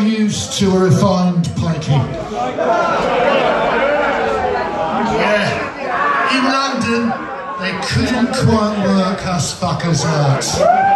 used to a refined pikey. Yeah. In London, they couldn't quite work us fuckers out.